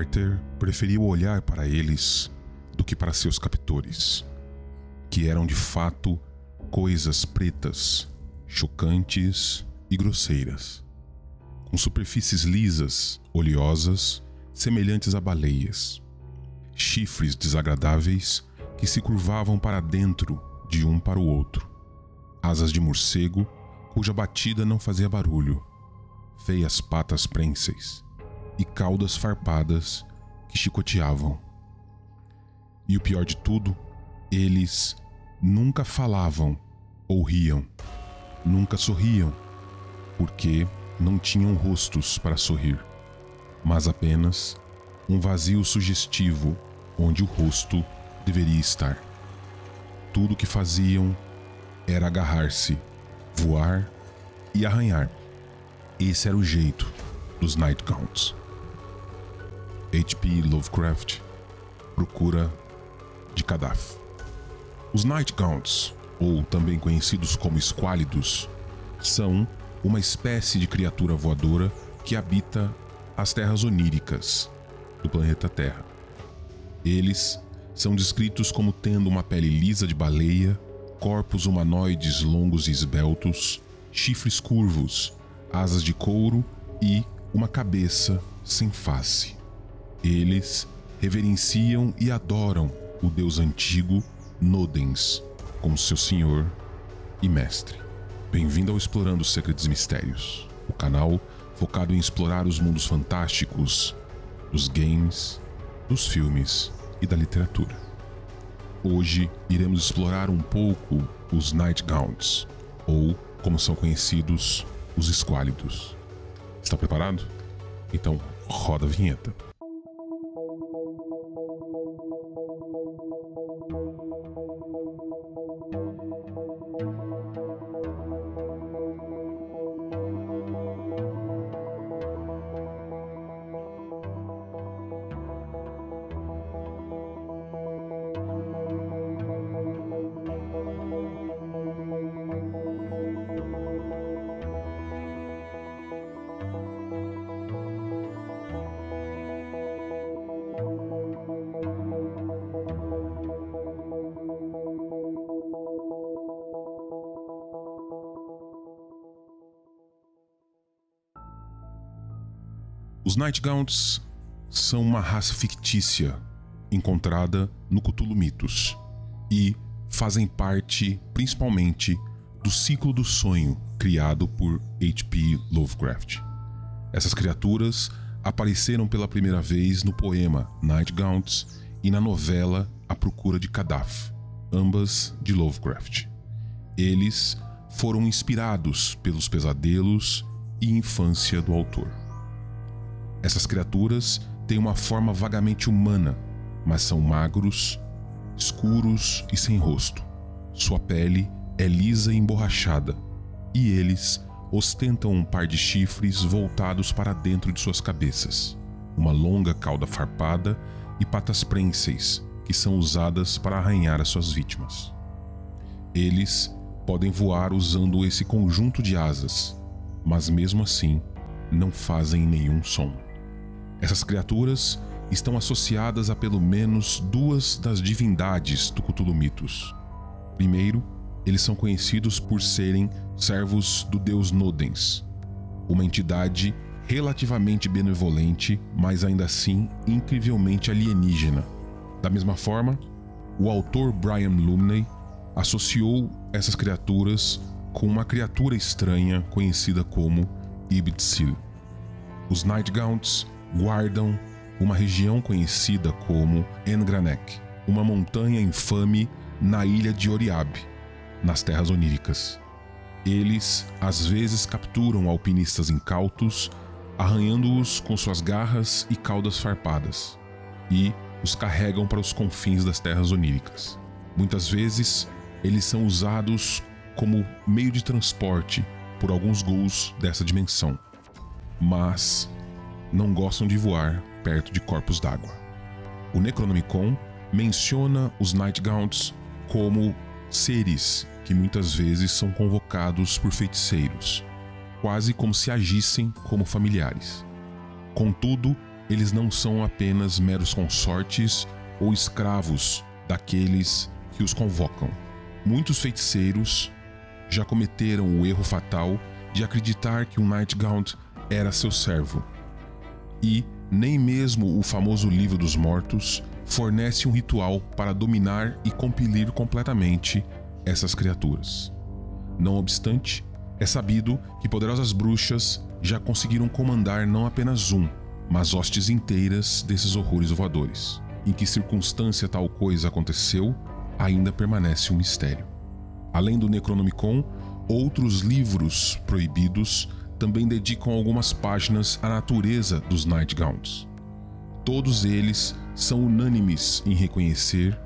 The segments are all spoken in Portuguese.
Carter preferiu olhar para eles do que para seus captores, que eram de fato coisas pretas, chocantes e grosseiras, com superfícies lisas, oleosas, semelhantes a baleias, chifres desagradáveis que se curvavam para dentro de um para o outro, asas de morcego cuja batida não fazia barulho, feias patas prenseis e caudas farpadas que chicoteavam. E o pior de tudo, eles nunca falavam ou riam, nunca sorriam, porque não tinham rostos para sorrir, mas apenas um vazio sugestivo onde o rosto deveria estar. Tudo o que faziam era agarrar-se, voar e arranhar. Esse era o jeito dos Nightgaunts. H.P. Lovecraft Procura de Kadaf. Os Nightgaunts, ou também conhecidos como Esquálidos, são uma espécie de criatura voadora que habita as terras oníricas do planeta Terra. Eles são descritos como tendo uma pele lisa de baleia, corpos humanoides longos e esbeltos, chifres curvos, asas de couro e uma cabeça sem face. Eles reverenciam e adoram o deus antigo Nodens como seu senhor e mestre. Bem-vindo ao Explorando Segredos e Mistérios, o canal focado em explorar os mundos fantásticos dos games, dos filmes e da literatura. Hoje iremos explorar um pouco os Nightgaunts, ou como são conhecidos, os Esquálidos. Está preparado? Então roda a vinheta. Os Nightgaunts são uma raça fictícia encontrada no Cthulhu Mitos e fazem parte principalmente do ciclo do sonho criado por H.P. Lovecraft. Essas criaturas apareceram pela primeira vez no poema Nightgaunts e na novela A Procura de Kadaf, ambas de Lovecraft. Eles foram inspirados pelos pesadelos e infância do autor. Essas criaturas têm uma forma vagamente humana, mas são magros, escuros e sem rosto. Sua pele é lisa e emborrachada, e eles ostentam um par de chifres voltados para dentro de suas cabeças, uma longa cauda farpada e patas prênseis que são usadas para arranhar as suas vítimas. Eles podem voar usando esse conjunto de asas, mas mesmo assim não fazem nenhum som. Essas criaturas estão associadas a pelo menos duas das divindades do Cthulhu Mitos. Primeiro, eles são conhecidos por serem servos do deus Nodens, uma entidade relativamente benevolente, mas ainda assim incrivelmente alienígena. Da mesma forma, o autor Brian Lumley associou essas criaturas com uma criatura estranha conhecida como Ibtsil. Os Nightgaunts guardam uma região conhecida como Engranek, uma montanha infame na ilha de Oriab, nas terras oníricas. Eles às vezes capturam alpinistas incautos, arranhando-os com suas garras e caudas farpadas, e os carregam para os confins das terras oníricas. Muitas vezes, eles são usados como meio de transporte por alguns ghouls dessa dimensão. Mas não gostam de voar perto de corpos d'água. O Necronomicon menciona os Nightgaunts como seres que muitas vezes são convocados por feiticeiros, quase como se agissem como familiares. Contudo, eles não são apenas meros consortes ou escravos daqueles que os convocam. Muitos feiticeiros já cometeram o erro fatal de acreditar que o Nightgaunt era seu servo. E nem mesmo o famoso Livro dos Mortos fornece um ritual para dominar e compilir completamente essas criaturas. Não obstante, é sabido que poderosas bruxas já conseguiram comandar não apenas um, mas hostes inteiras desses horrores voadores. Em que circunstância tal coisa aconteceu, ainda permanece um mistério. Além do Necronomicon, outros livros proibidos também dedicam algumas páginas à natureza dos Nightgaunts. Todos eles são unânimes em reconhecer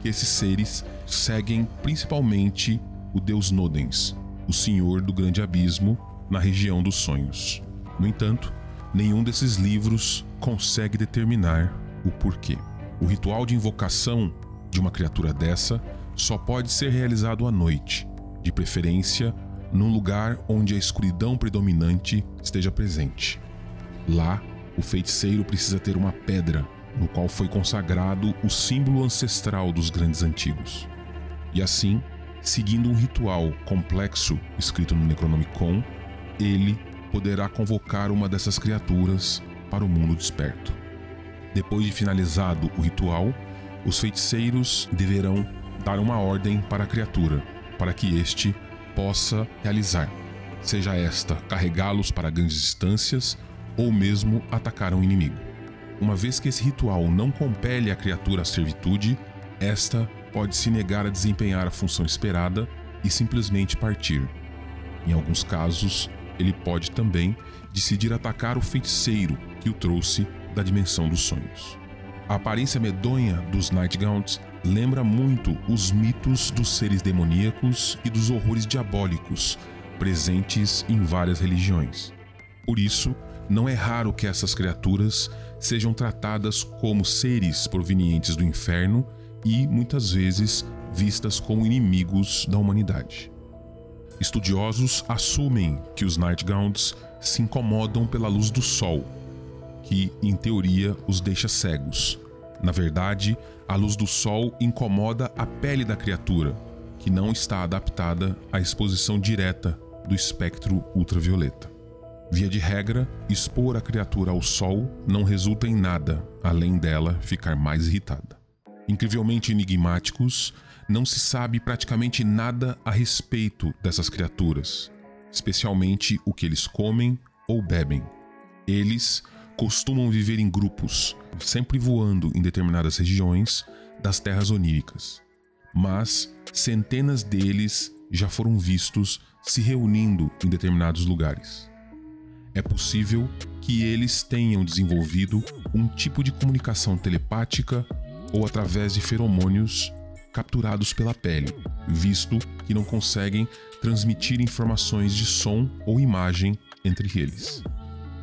que esses seres seguem principalmente o deus Nodens, o senhor do grande abismo na região dos sonhos. No entanto, nenhum desses livros consegue determinar o porquê. O ritual de invocação de uma criatura dessa só pode ser realizado à noite, de preferência num lugar onde a escuridão predominante esteja presente. Lá, o feiticeiro precisa ter uma pedra no qual foi consagrado o símbolo ancestral dos grandes antigos. E assim, seguindo um ritual complexo escrito no Necronomicon, ele poderá convocar uma dessas criaturas para o mundo desperto. Depois de finalizado o ritual, os feiticeiros deverão dar uma ordem para a criatura, para que este possa realizar, seja esta carregá-los para grandes distâncias ou mesmo atacar um inimigo. Uma vez que esse ritual não compele a criatura à servitude, esta pode se negar a desempenhar a função esperada e simplesmente partir. Em alguns casos, ele pode também decidir atacar o feiticeiro que o trouxe da dimensão dos sonhos. A aparência medonha dos Nightgaunts lembra muito os mitos dos seres demoníacos e dos horrores diabólicos presentes em várias religiões. Por isso, não é raro que essas criaturas sejam tratadas como seres provenientes do inferno e, muitas vezes, vistas como inimigos da humanidade. Estudiosos assumem que os Nightgaunts se incomodam pela luz do sol, que, em teoria, os deixa cegos. Na verdade, a luz do sol incomoda a pele da criatura, que não está adaptada à exposição direta do espectro ultravioleta. Via de regra, expor a criatura ao sol não resulta em nada além dela ficar mais irritada. Incrivelmente enigmáticos, não se sabe praticamente nada a respeito dessas criaturas, especialmente o que eles comem ou bebem. Eles costumam viver em grupos, sempre voando em determinadas regiões das terras oníricas. Mas centenas deles já foram vistos se reunindo em determinados lugares. É possível que eles tenham desenvolvido um tipo de comunicação telepática ou através de feromônios capturados pela pele, visto que não conseguem transmitir informações de som ou imagem entre eles.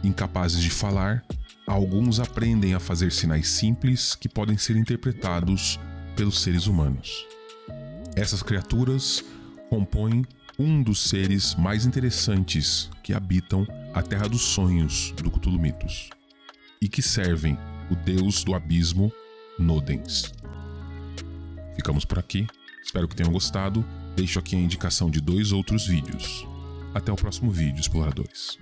Incapazes de falar, alguns aprendem a fazer sinais simples que podem ser interpretados pelos seres humanos. Essas criaturas compõem um dos seres mais interessantes que habitam a Terra dos Sonhos do Cthulhu Mitos e que servem o deus do abismo Nodens. Ficamos por aqui. Espero que tenham gostado. Deixo aqui a indicação de dois outros vídeos. Até o próximo vídeo, exploradores.